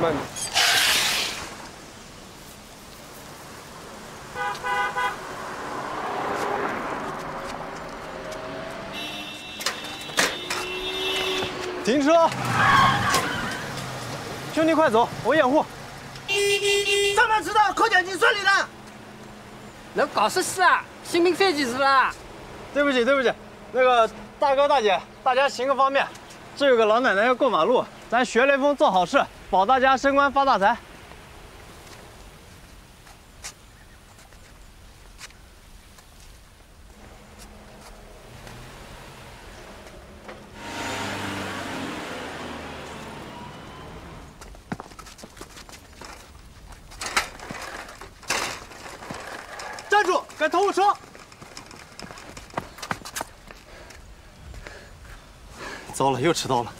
慢点。停车！兄弟，快走，我掩护。上班迟到扣奖金算你的。能搞实事啊？新兵飞机是吧？对不起，对不起，那个大哥大姐，大家行个方便。这有个老奶奶要过马路，咱学雷锋做好事，保大家升官发大财。站住！敢偷我车！糟了，又迟到了。